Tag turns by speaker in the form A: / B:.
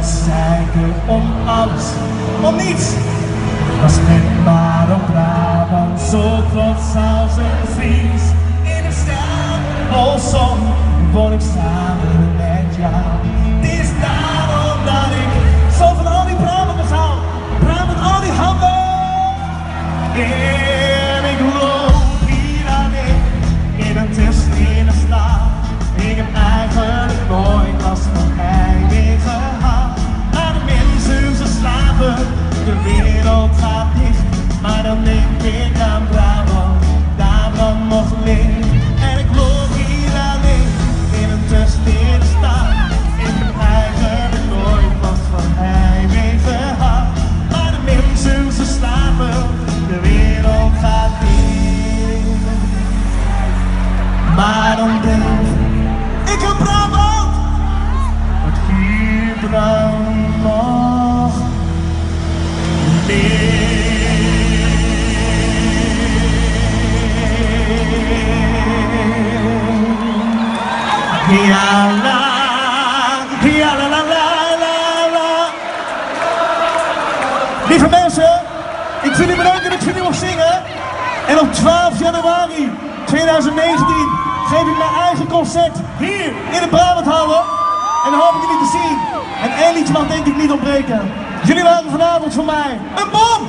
A: zeiken om alles, om niets. Was net maar op Brabant, zo trots als een Fries. In een stijl zon word ik samen met jou. Het is daarom dat ik zo van al die Brabanters hou. Brabant, al die handen. En gaat dicht. Maar dan denk ik aan Brabant, daar brandt nog licht. En ik loop hier alleen in een test in de stad. Ik heb eigenlijk nooit last van heimwee gehad. Maar de mensen ze slapen, de wereld gaat dicht. Maar dan denk Lieve mensen, ik wil u bedanken dat ik voor u zingen. En op 12 januari 2019 geef ik mijn eigen concert hier in de Brabanthallen. En dan hoop ik jullie te zien. En één liedje mag denk ik niet ontbreken. Vanavond voor mij een bom!